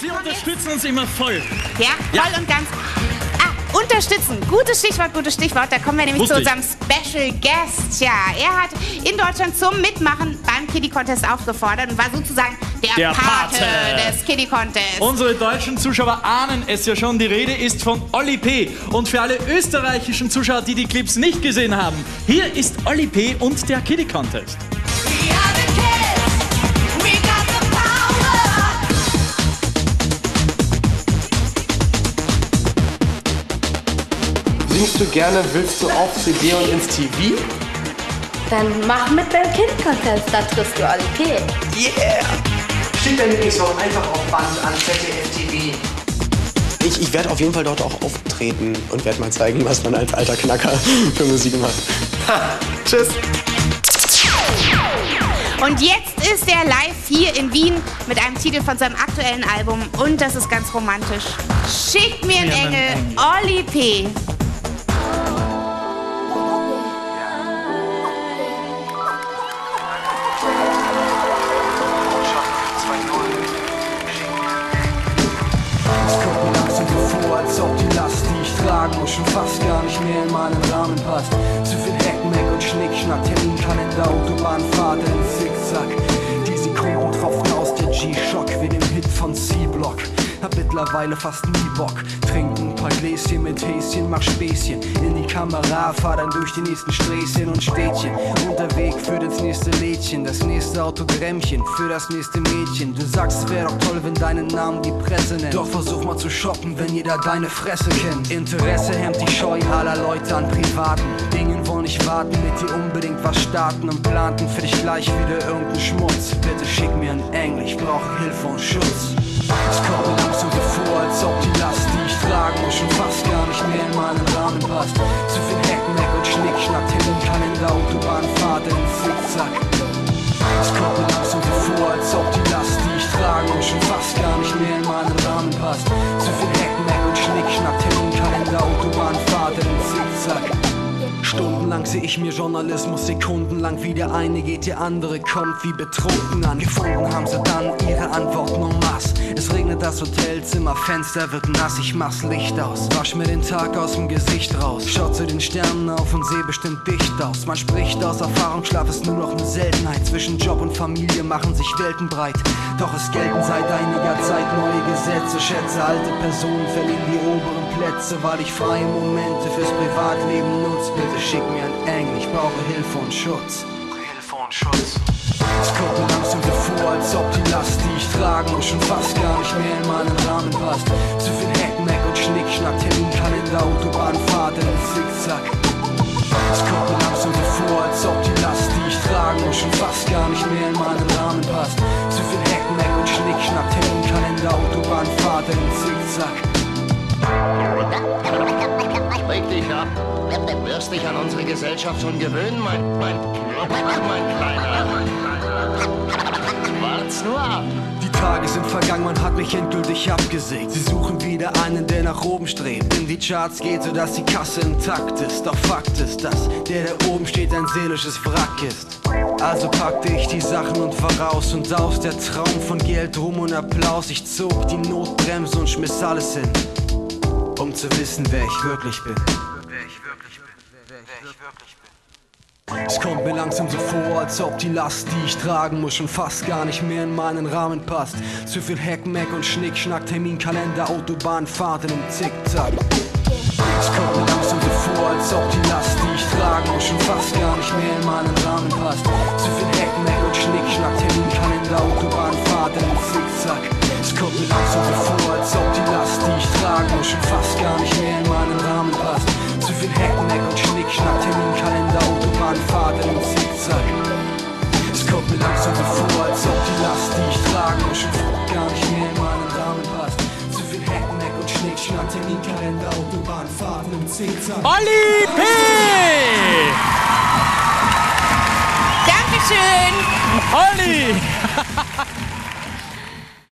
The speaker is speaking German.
Sie unterstützen uns immer voll. Ja, Ja. voll und ganz. Ah, unterstützen. Gutes Stichwort, gutes Stichwort. Da kommen wir nämlich Wusste zu ich. unserem Special Guest. Ja, er hat in Deutschland zum Mitmachen beim Kiddie Contest aufgefordert und war sozusagen der, Der Pate, Pate. des Kiddie Contests. Unsere deutschen Zuschauer ahnen es ja schon, die Rede ist von Olli P. Und für alle österreichischen Zuschauer, die die Clips nicht gesehen haben, hier ist Olli P. und der Kiddie Contest. Du gerne, willst du auf CD und ins TV? Dann mach mit beim Kind-Contest, da triffst du alle P. Yeah! Schick deinen Lieblingssong einfach auf Band an ZDF TV. Ich, ich werde auf jeden Fall dort auch auftreten und werde mal zeigen, was man als alter Knacker für Musik macht. Ha, tschüss! Und jetzt ist er live hier in Wien mit einem Titel von seinem aktuellen Album und das ist ganz romantisch. Schick mir einen Engel. Olli P. schon fast gar nicht mehr in meinen Rahmen passt. Zu viel Heckmeck und Schnickschnack, Terminkalender, Autobahnfahrt in Zickzack. Die Sekunden tropfen aus der G-Shock wie dem Hit von C-Block. Hab mittlerweile fast nie Bock. Trinken ein paar Gläschen mit Häschen, mach Späßchen. In die Kamera, fahr dann durch die nächsten Sträßchen und Städtchen. Unterweg für das nächste Lädchen, das nächste Autogrammchen, für das nächste Mädchen. Du sagst, es wär doch toll, wenn deinen Namen die Presse nennt. Doch versuch mal zu shoppen, wenn jeder deine Fresse kennt. Interesse hemmt die Scheu aller Leute an privaten Dingen, wollen nicht warten, mit dir unbedingt was starten und planten für dich gleich wieder irgendeinen Schmutz. Bitte schick mir einen Engel, ich brauche Hilfe und Schutz. Es kommt nicht mehr in meinen Rahmen passt. Zu viel Heckmeck und Schnickschnack, Terminkalender, Autobahnfahrt in Zickzack. Es kommt mir so vor, als ob die Last, sehe ich mir Journalismus, sekundenlang wie der eine geht, der andere kommt wie betrunken an. Gefunden haben sie dann ihre Antwort en masse. Es regnet das Hotelzimmer, Fenster wird nass, ich mach's Licht aus. Wasch mir den Tag aus dem Gesicht raus. Schau zu den Sternen auf und seh bestimmt dicht aus. Man spricht aus Erfahrung, Schlaf ist nur noch eine Seltenheit. Zwischen Job und Familie machen sich Welten breit. Doch es gelten seit einiger Zeit neue Gesetze. Schätze, alte Personen verlieren die oberen Plätze, weil ich freie Momente fürs Privatleben nutze. Bitte schick mir einen Engel, ich brauche Hilfe und Schutz. Hilfe und Schutz. Es kommt mir langsam vor, als ob die Last, die ich tragen muss, schon fast gar nicht mehr in meinen Rahmen passt. Zu viel Heckmeck und Schnickschnack, Terminkalender, Autobahnfahrt in Zickzack. Es kommt mir langsam vor, als ob die Last, die ich tragen muss, schon fast gar nicht mehr in meinen Rahmen passt. Zu viel Heckmeck und Schnickschnack, Terminkalender, Autobahnfahrt in Zickzack. Reg dich ab. Wirst dich an unsere Gesellschaft schon gewöhnen, mein, mein, mein Kleiner. Wart's nur ab. Die Tage sind vergangen, man hat mich endgültig abgesägt. Sie suchen wieder einen, der nach oben strebt. In die Charts geht, sodass die Kasse intakt ist. Doch Fakt ist, dass der, der oben steht, ein seelisches Wrack ist. Also packte ich die Sachen und war raus. Und aus der Traum von Geld, Ruhm und Applaus. Ich zog die Notbremse und schmiss alles hin. Um zu wissen, wer ich wirklich bin. Es kommt mir langsam so vor, als ob die Last, die ich tragen muss, schon fast gar nicht mehr in meinen Rahmen passt. Zu viel Heckmeck und Schnickschnack, Terminkalender, Autobahnfahrt in einem Zickzack. Es kommt mir langsam so vor, als ob die Last, die ich tragen muss, schon fast gar nicht mehr in meinen Rahmen passt. Zu viel Heckmeck und Schnickschnack, Terminkalender, Autobahnfahrt in einem Zickzack. Es kommt mir langsam so vor, als ob die Tragen muss, schon fast gar nicht mehr in meinen Rahmen passt. Zu viel Heckmeck und Schnickschnack, Terminkalender, Autobahnfahrt in einem Zickzack. Es kommt mir langsam so vor, als ob die Last, die ich tragen muss, schon fast gar nicht mehr in meinen Rahmen passt. Zu viel Heckmeck und Schnickschnack, Terminkalender, Autobahnfahrt in einem Zickzack. Olli P. Dankeschön. Olli!